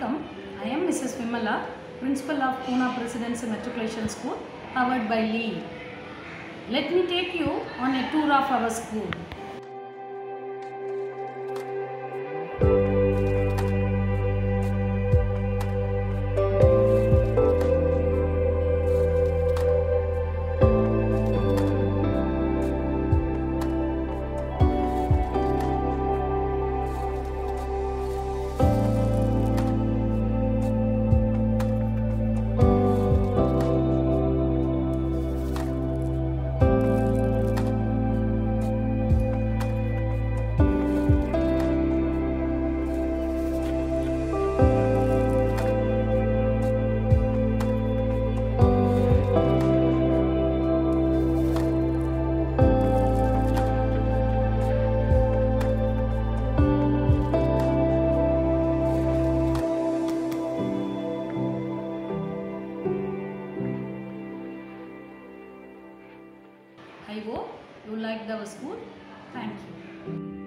Welcome. I am Mrs. Vimala, Principal of Koona Presidency Matriculation School, powered by LEAD. Let me take you on a tour of our school. I hope you liked our school. Thank you.